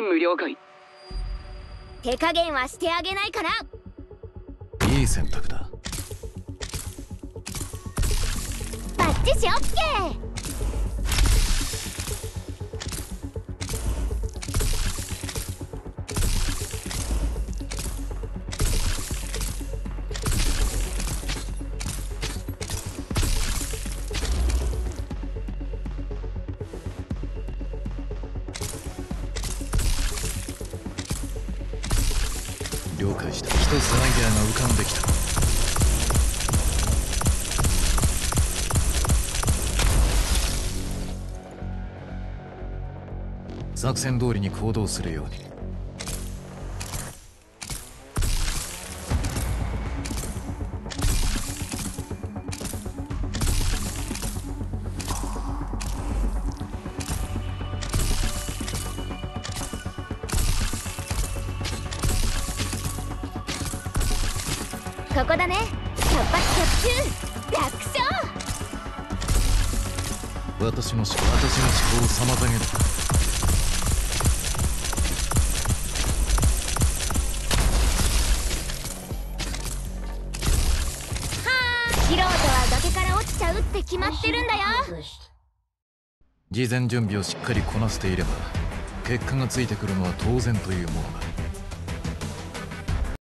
無了解手加減はしてあげないから。いい選択だ。バッチシオッケー了解した。一つアイデアが浮かんできた。作戦通りに行動するように。ここだね。百発百中楽勝。私の思考私の思考を妨げる。素人は崖から落ちちゃうって決まってるんだよ。事前準備をしっかりこなしていれば結果がついてくるのは当然というものだ